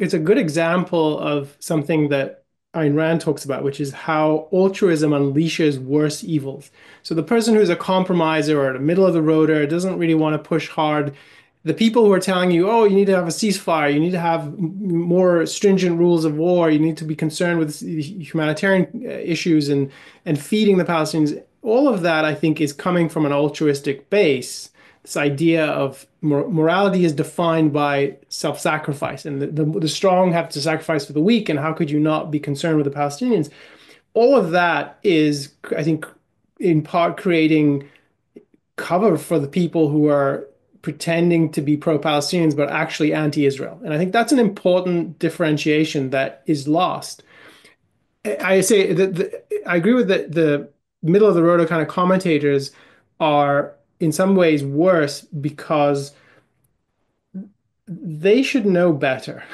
it's a good example of something that Ayn Rand talks about, which is how altruism unleashes worse evils. So the person who's a compromiser or a middle of the roader doesn't really want to push hard. The people who are telling you, oh, you need to have a ceasefire, you need to have more stringent rules of war, you need to be concerned with humanitarian uh, issues and and feeding the Palestinians. All of that, I think, is coming from an altruistic base this idea of morality is defined by self-sacrifice and the, the, the, strong have to sacrifice for the weak and how could you not be concerned with the palestinians? All of that is i think in part creating cover for the people who are pretending to be pro-palestinians but actually anti-israel. And i think that's an important differentiation that is lost. I say that i agree with the, the middle of the road kind of commentators are in some ways worse because they should know better.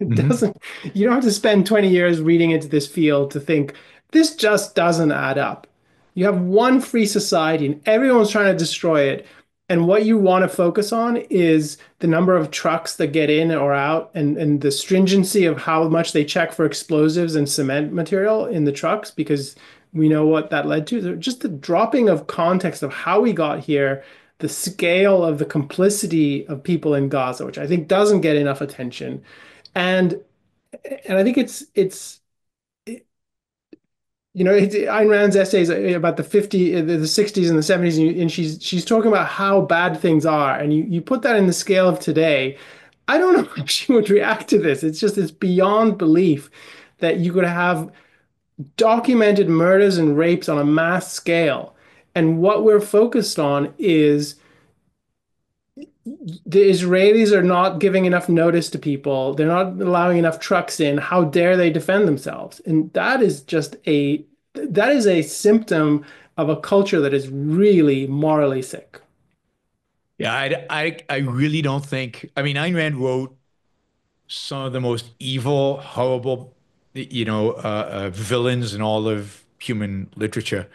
It mm-hmm. doesn't, you don't have to spend 20 years reading into this field to think this just doesn't add up. You have one free society and everyone's trying to destroy it. And what you want to focus on is the number of trucks that get in or out and, and the stringency of how much they check for explosives and cement material in the trucks because we know what that led to. Just the dropping of context of how we got here, the scale of the complicity of people in Gaza, which I think doesn't get enough attention, and and I think it's it's you know, Ayn Rand's essays about the 50, the 60s and the 70s, and she's she's talking about how bad things are, and you you put that in the scale of today. I don't know how she would react to this. It's just it's beyond belief that you could have documented murders and rapes on a mass scale. And what we're focused on is the Israelis are not giving enough notice to people. They're not allowing enough trucks in. How dare they defend themselves? And that is just a that is a symptom of a culture that is really morally sick. Yeah, I, I, I really don't think. I mean, Ayn Rand wrote some of the most evil, horrible you know, uh, uh, villains in all of human literature.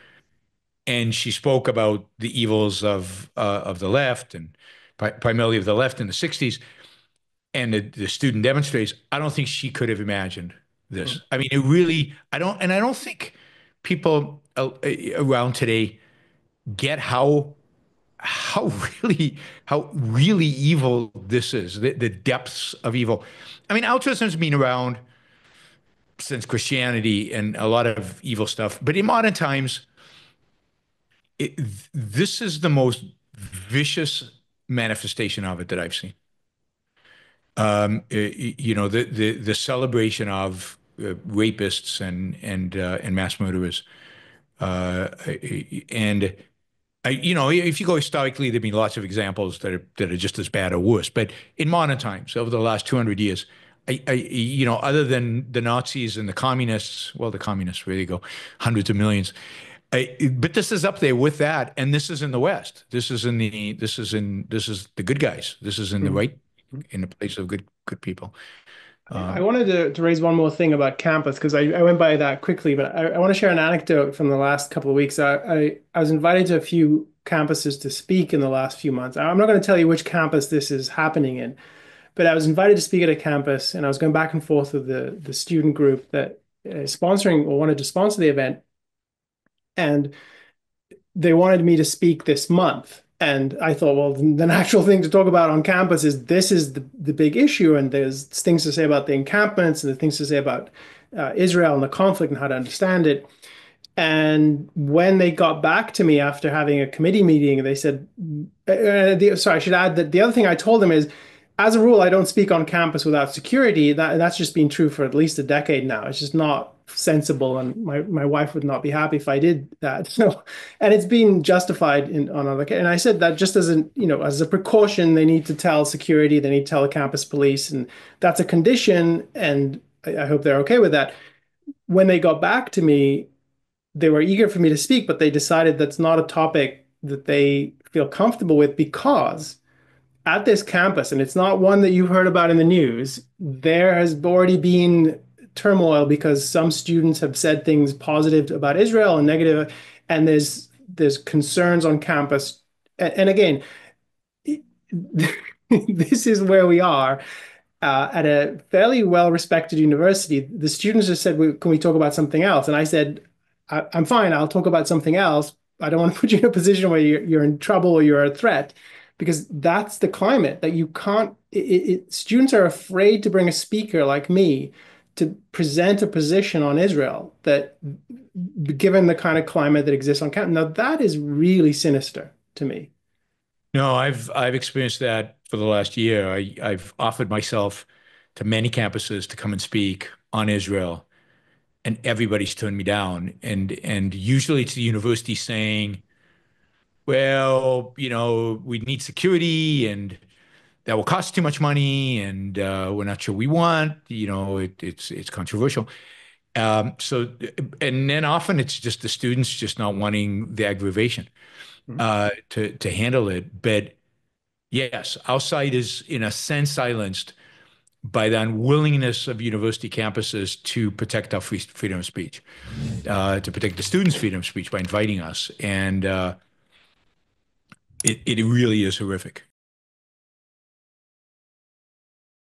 And she spoke about the evils of uh, of the left and pri primarily of the left in the 60s. And the, the student demonstrates, I don't think she could have imagined this. Mm. I mean, it really, I don't, and I don't think people uh, around today get how how really how really evil this is the, the depths of evil i mean altruism's been around since Christianity and a lot of evil stuff. But in modern times, it, this is the most vicious manifestation of it that I've seen. Um, it, you know, the, the the celebration of uh, rapists and and uh, and mass murderers, uh, and I, you know, if you go historically, there've been lots of examples that are that are just as bad or worse. But in modern times, over the last two hundred years, I, I, you know, other than the Nazis and the communists, well, the communists, where you go, hundreds of millions. I, but this is up there with that, and this is in the West. This is in the this is in this is the good guys. This is in the mm-hmm. right in the place of good good people. Uh, I wanted to, to raise one more thing about campus because I, I went by that quickly, but I, I want to share an anecdote from the last couple of weeks. I, I, I was invited to a few campuses to speak in the last few months. I'm not going to tell you which campus this is happening in, but I was invited to speak at a campus, and I was going back and forth with the the student group that is sponsoring or wanted to sponsor the event, and they wanted me to speak this month. And I thought, well, the natural thing to talk about on campus is this is the, the big issue, and there's things to say about the encampments and the things to say about uh, Israel and the conflict and how to understand it. And when they got back to me after having a committee meeting, they said, uh, uh the, sorry, I should add that the other thing I told them is as a rule, I don't speak on campus without security. That that's just been true for at least a decade now. It's just not sensible, and my, my wife would not be happy if I did that. So, and it's been justified in on other. And I said that just as a you know as a precaution, they need to tell security, they need to tell the campus police, and that's a condition. And I, I hope they're okay with that. When they got back to me, they were eager for me to speak, but they decided that's not a topic that they feel comfortable with because at this campus, and it's not one that you've heard about in the news, there has already been turmoil because some students have said things positive about Israel and negative, and there's there's concerns on campus. And, and again, this is where we are. uh, at a fairly well-respected university, the students just said, "Can we talk about something else?" And I said, I- "I'm fine. I'll talk about something else. I don't want to put you in a position where you're, you're in trouble or you're a threat." Because that's the climate that you can't. It, it, students are afraid to bring a speaker like me to present a position on Israel that, given the kind of climate that exists on campus, now that is really sinister to me. No, I've I've experienced that for the last year. I, I've offered myself to many campuses to come and speak on Israel, and everybody's turned me down. And and usually it's the university saying, well, you know, we need security and that will cost too much money and uh, we're not sure we want, you know, it, it's it's controversial. Um, so, and then often it's just the students just not wanting the aggravation uh, to to handle it. But yes, our site is in a sense silenced by the unwillingness of university campuses to protect our free, freedom of speech, uh, to protect the students' freedom of speech by inviting us, and uh, it it really is horrific.